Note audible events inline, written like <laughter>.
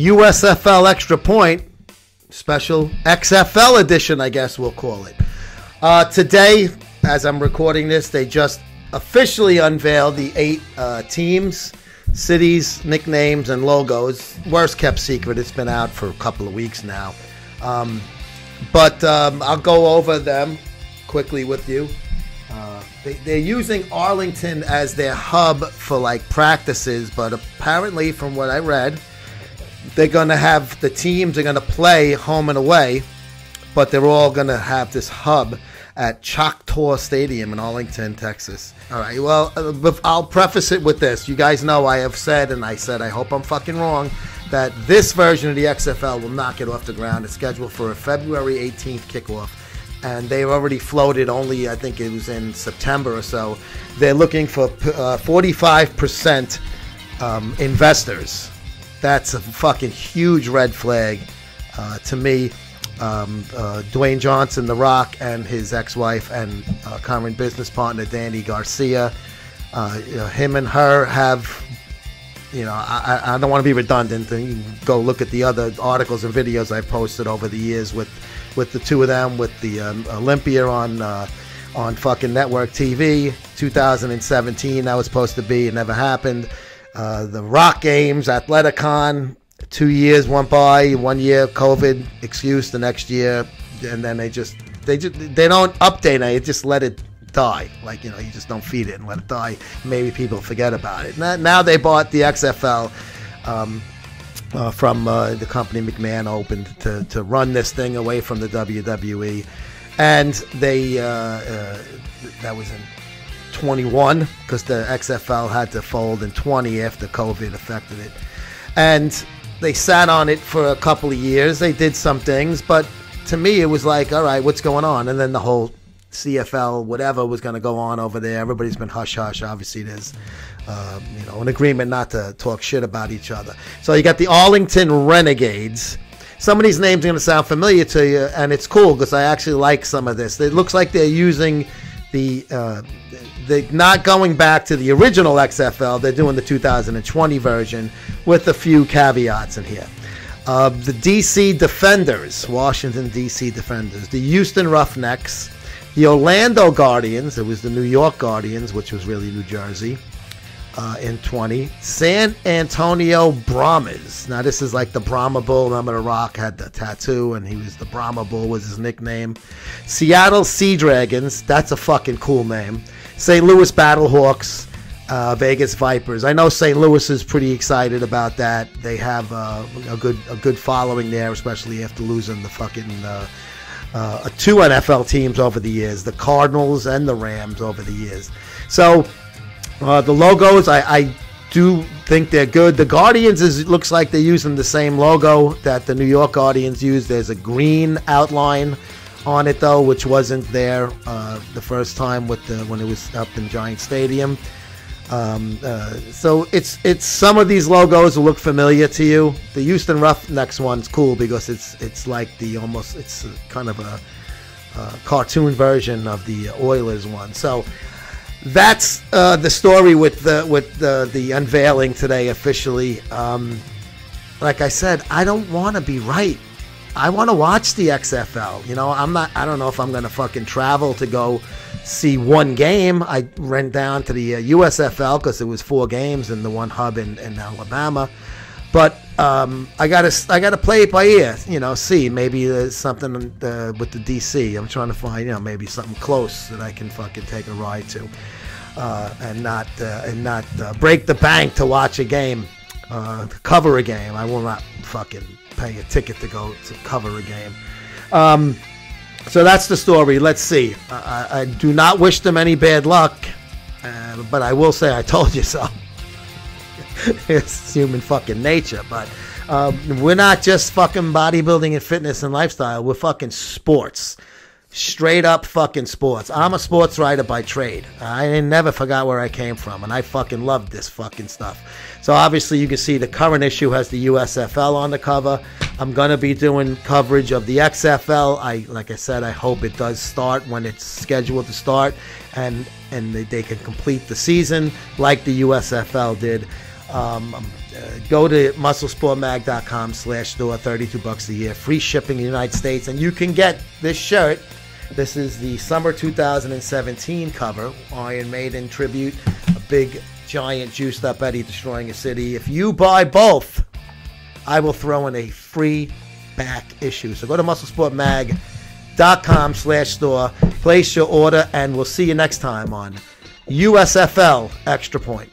USFL Extra Point special XFL edition, I guess we'll call it. Uh, today, as I'm recording this, they just officially unveiled the eight uh, teams, cities, nicknames, and logos. Worst kept secret. It's been out for a couple of weeks now. Um, but um, I'll go over them quickly with you. Uh, they, they're using Arlington as their hub for like practices, but apparently, from what I read, they're going to have the teams are going to play home and away, but they're all going to have this hub at Choctaw Stadium in Arlington, Texas. All right. Well, uh, I'll preface it with this. You guys know I have said, and I said I hope I'm fucking wrong, that this version of the XFL will not get off the ground. It's scheduled for a February 18th kickoff. And they've already floated only, I think it was in September or so. They're looking for uh, 45% um, investors that's a fucking huge red flag uh, to me. Um, uh, Dwayne Johnson, The Rock, and his ex-wife and uh, current business partner Dany Garcia. Uh, you know, him and her have, you know, I, I don't want to be redundant. And you can go look at the other articles and videos I've posted over the years with, with the two of them, with the um, Olympia on uh, on fucking network TV, 2017. That was supposed to be, it never happened. Uh, the Rock Games, Athleticon, two years went by. One year COVID excuse, the next year, and then they just they just they don't update it. Just let it die. Like you know, you just don't feed it and let it die. Maybe people forget about it. Now, now they bought the XFL. Um, uh, from uh, the company McMahon opened to, to run this thing away from the WWE, and they uh, uh, that was in 21 because the XFL had to fold in 20 after COVID affected it. And they sat on it for a couple of years. They did some things, but to me, it was like, all right, what's going on? And then the whole CFL, whatever was going to go on over there. Everybody's been hush hush. Obviously, there's uh, you know an agreement not to talk shit about each other. So you got the Arlington Renegades. Some of these names are going to sound familiar to you, and it's cool because I actually like some of this. It looks like they're using the uh, they're not going back to the original XFL. They're doing the 2020 version with a few caveats in here. Uh, the DC Defenders, Washington DC Defenders, the Houston Roughnecks, the Orlando Guardians. It was the New York Guardians, which was really New Jersey. Uh, in 20. San Antonio Brahmas. Now, this is like the Brahma Bull. Remember, The Rock had the tattoo, and he was the Brahma Bull, was his nickname. Seattle Sea Dragons. That's a fucking cool name. St. Louis Battlehawks, uh, Vegas Vipers. I know St. Louis is pretty excited about that. They have uh, a good a good following there, especially after losing the fucking uh, uh two NFL teams over the years, the Cardinals and the Rams over the years. So uh, the logos, I, I do think they're good. The Guardians is looks like they're using the same logo that the New York Guardians use. There's a green outline on it though, which wasn't there uh, the first time with the when it was up in Giant Stadium. Um, uh, so it's it's some of these logos will look familiar to you. The Houston Roughnecks one's cool because it's it's like the almost it's kind of a, a cartoon version of the Oilers one. So that's uh, the story with the with the the unveiling today officially. Um, like I said, I don't want to be right. I want to watch the XFL. You know, I'm not. I don't know if I'm going to fucking travel to go see one game. I went down to the uh, USFL because it was four games in the one hub in, in Alabama. But um, I gotta I gotta play it by ear. You know, see maybe there's something uh, with the DC. I'm trying to find you know maybe something close that I can fucking take a ride to, uh, and not uh, and not uh, break the bank to watch a game, uh, cover a game. I will not fucking pay a ticket to go to cover a game. Um, so that's the story. Let's see. I, I, do not wish them any bad luck, uh, but I will say I told you <laughs> so. <laughs> it's human fucking nature, but um, we're not just fucking bodybuilding and fitness and lifestyle. We're fucking sports straight up fucking sports. I'm a sports writer by trade. I never forgot where I came from, and I fucking loved this fucking stuff. So obviously, you can see the current issue has the USFL on the cover. I'm gonna be doing coverage of the XFL. I, like I said, I hope it does start when it's scheduled to start, and and they, they can complete the season like the USFL did. Um, go to musclesportmag.com slash store 32 bucks a year. Free shipping in the united states. And you can get this shirt. This is the summer 2017 cover. Iron maiden tribute. A big giant juiced up eddie destroying a city. If you buy both i will throw in a free back issue. So go to musclesportmag.com slash store. Place your order and we'll see you next time on usfl extra point